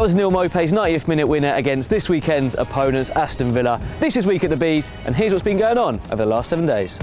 That was Neal Maupay's 90th minute winner against this weekend's opponents, Aston Villa. This is Week at the Bees, and here's what's been going on over the last seven days.